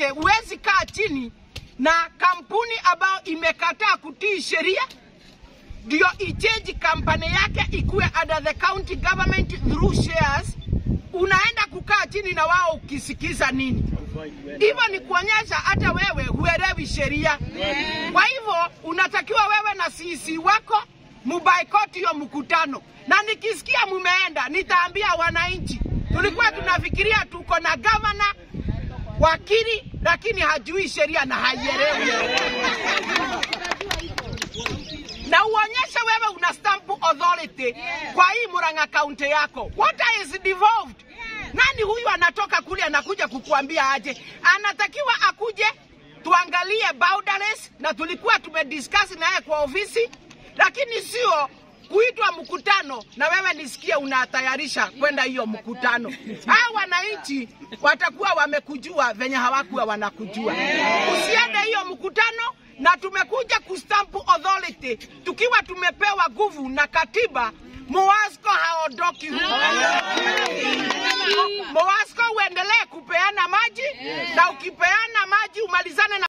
uonyeshe huwezi kaa chini na kampuni ambayo imekataa kutii sheria ndio ichange kampani yake ikuwe under the county government through shares, unaenda kukaa chini na wao ukisikiza nini? Hivyo ni kuonyesha hata wewe huelewi sheria. Kwa hivyo unatakiwa wewe na CC wako mubaikoti hiyo mkutano, na nikisikia mumeenda, nitaambia wananchi tulikuwa tunafikiria tuko na gavana wakili, lakini hajui sheria na haielewi na uonyeshe wewe una stamp authority kwa hii Murang'a kaunti yako. What is devolved? Nani huyu anatoka kule anakuja kukuambia aje? Anatakiwa akuje tuangalie boundaries, na tulikuwa tumediscuss naye kwa ofisi, lakini sio kuitwa mkutano na wewe nisikie unatayarisha kwenda hiyo mkutano. Hao wananchi watakuwa wamekujua venye hawakuwa wanakujua. Usiende hiyo mkutano na tumekuja kustamp authority tukiwa tumepewa nguvu na katiba. Muwasko haondoki huko. Uendelee kupeana maji na ukipeana maji umalizane na